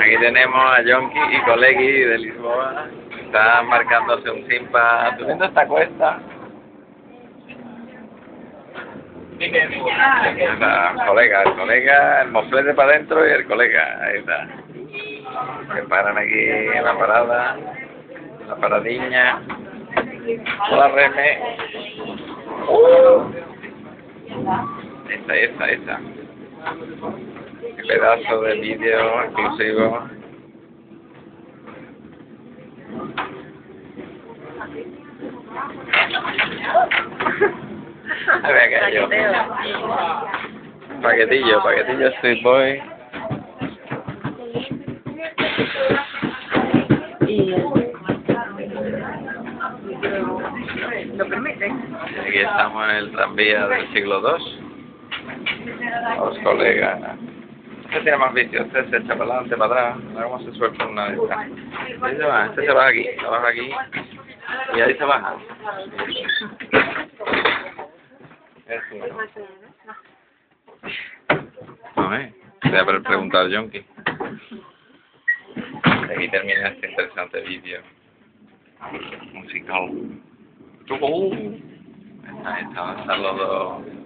Aquí tenemos a Yonki y Colegi de Lisboa. Están marcándose un simpa subiendo esta cuesta. Está, colega, el colega, el moflete para adentro y el colega, ahí está. Se paran aquí en la parada, la paradiña, la reme. Uh. Esta, esta, esta. Pedazo de vídeo exclusivo. A ver, yo. Paquetillo, paquetillo Street Boy. Y lo permite. Aquí estamos en el tranvía del siglo II. Los colegas. Este tiene más vicio, este se echa para adelante, para atrás. A ver cómo se suelta una de estas. Este se va, este se baja aquí, se baja aquí. Y ahí se baja. A ver, voy a preguntar al. Aquí termina este interesante vídeo musical. ¡Uh! Ahí está, están los dos